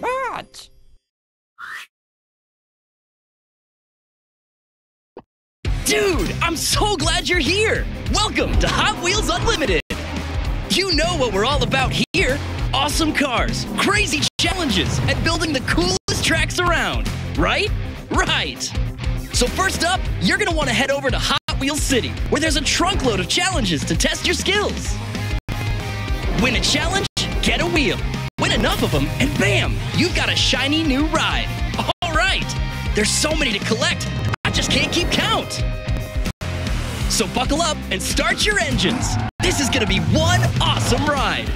But Dude, I'm so glad you're here! Welcome to Hot Wheels Unlimited! You know what we're all about here awesome cars, crazy challenges, and building the coolest tracks around, right? Right! So, first up, you're gonna wanna head over to Hot Wheels City, where there's a trunkload of challenges to test your skills. Win a challenge, get a wheel. Win enough of them, and bam, you've got a shiny new ride. All right! There's so many to collect, I just can't keep count. So buckle up and start your engines. This is gonna be one awesome ride.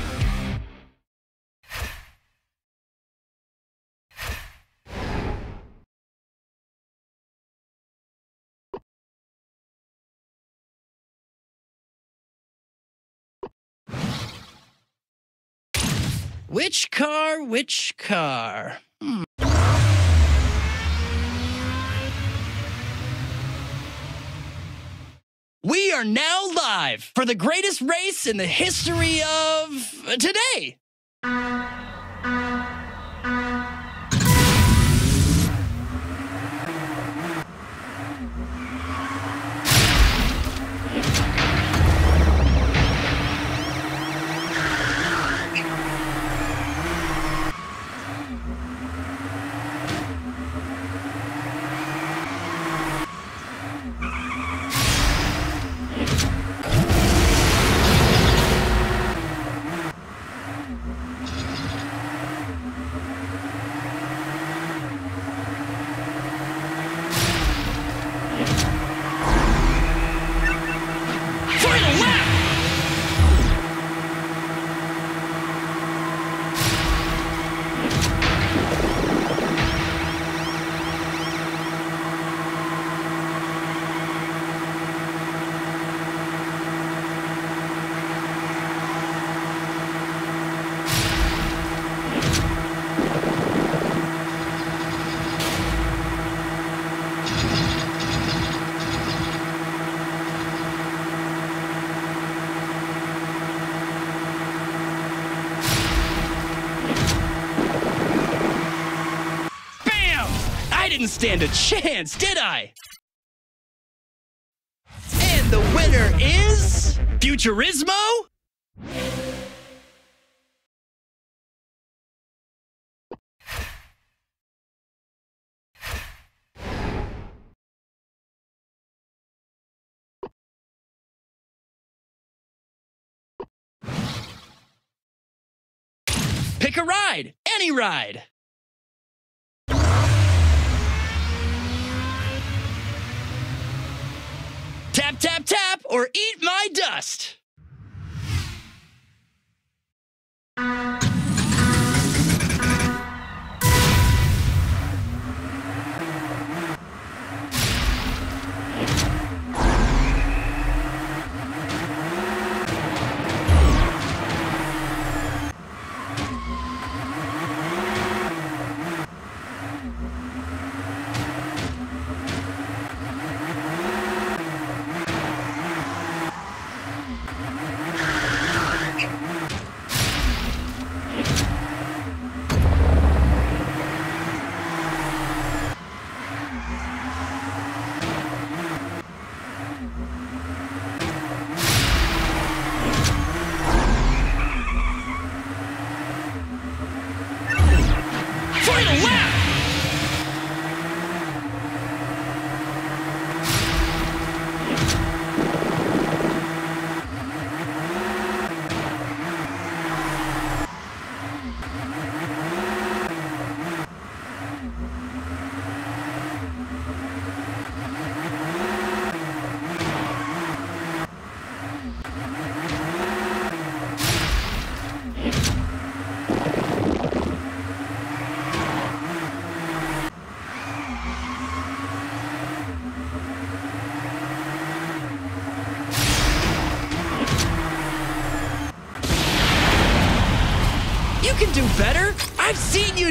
Which car, which car? Hmm. We are now live for the greatest race in the history of uh, today. Didn't stand a chance, did I? And the winner is Futurismo? Pick a ride, any ride. Tap, tap, tap, or eat my dust.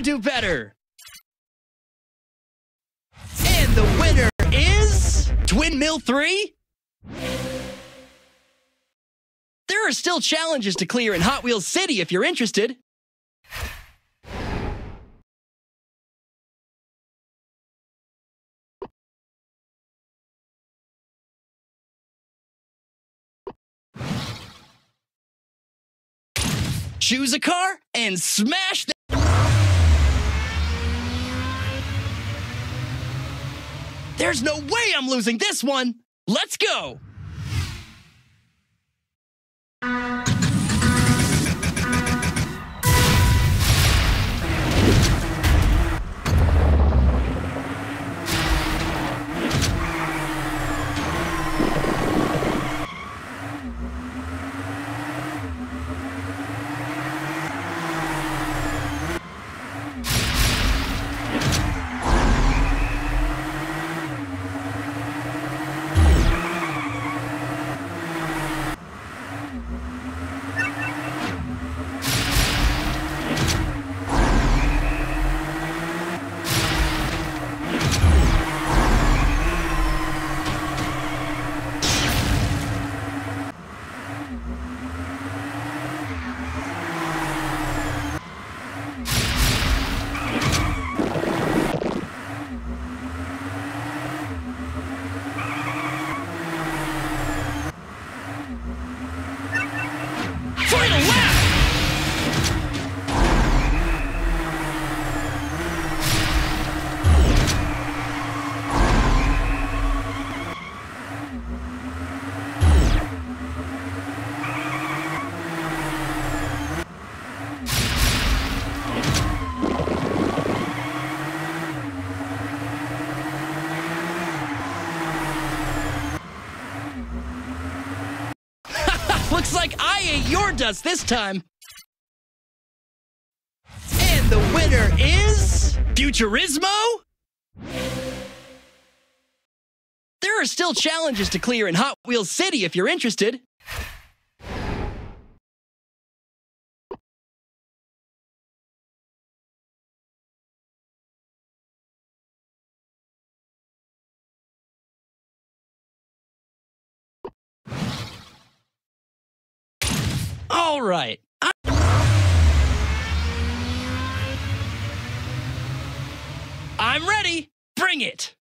Do better. And the winner is Twin Mill 3? There are still challenges to clear in Hot Wheels City if you're interested. Choose a car and smash There's no way I'm losing this one. Let's go. I ate your dust this time. And the winner is Futurismo? There are still challenges to clear in Hot Wheels City if you're interested. All right. I'm ready. Bring it.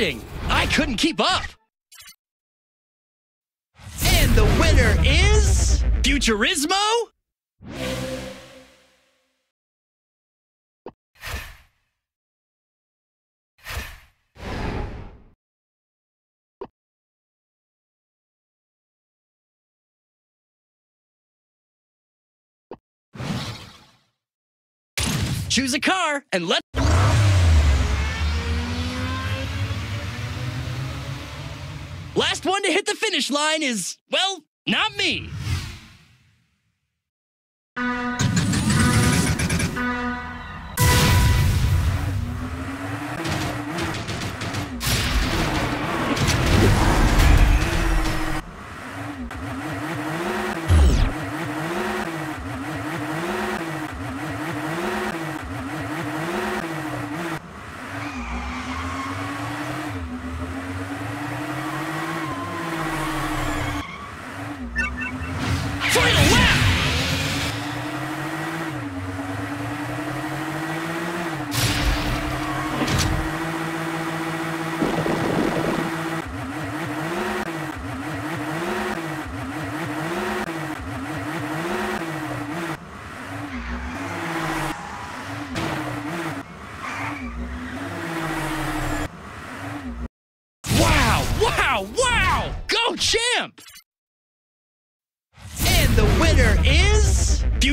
Outstanding! I couldn't keep up. And the winner is Futurismo? Choose a car and let Last one to hit the finish line is, well, not me.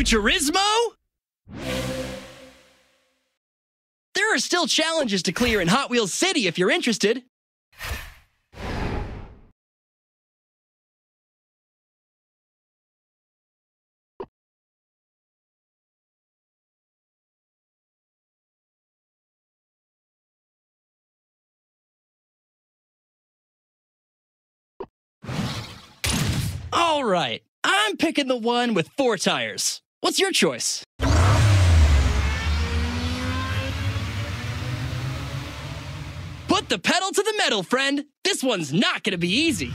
Is. Futurismo? There are still challenges to clear in Hot Wheels City if you're interested. All right, I'm picking the one with four tires. What's your choice? Put the pedal to the metal, friend. This one's not gonna be easy.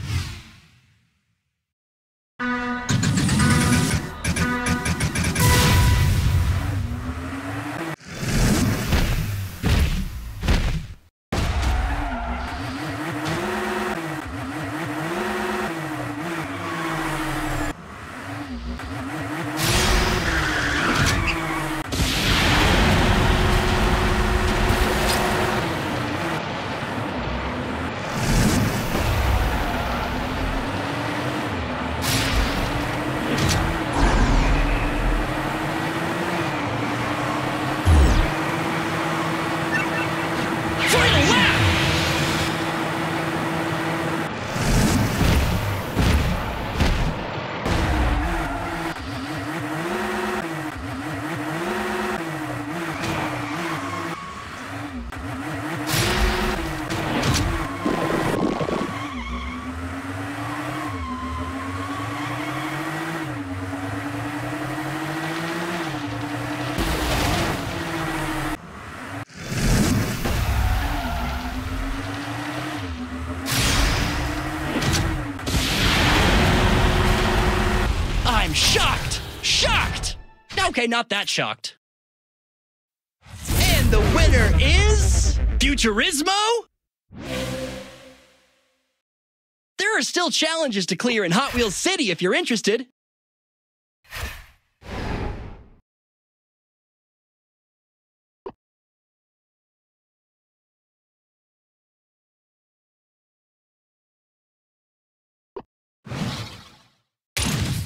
I'm shocked! Shocked! Okay, not that shocked. And the winner is. Futurismo? There are still challenges to clear in Hot Wheels City if you're interested.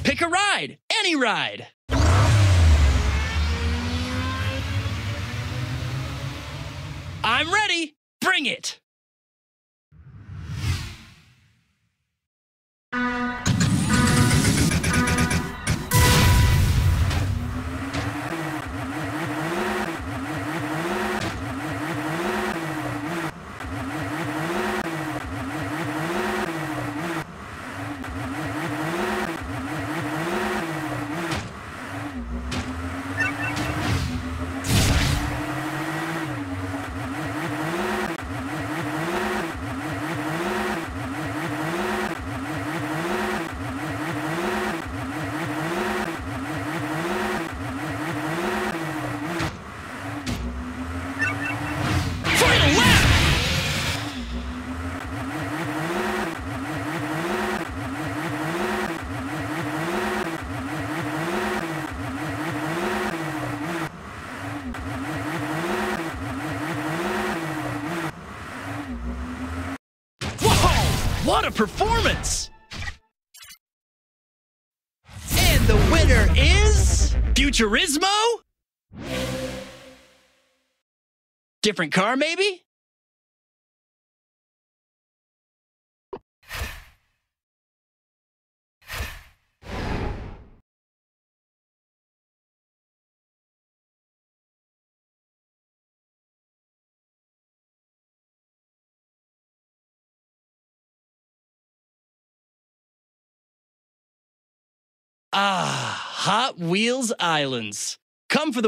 Pick a ride, any ride. I'm ready. Bring it. Final lap! Whoa! What a performance! And the winner is. Futurismo? Different car, maybe? Hot Wheels Islands. Come for the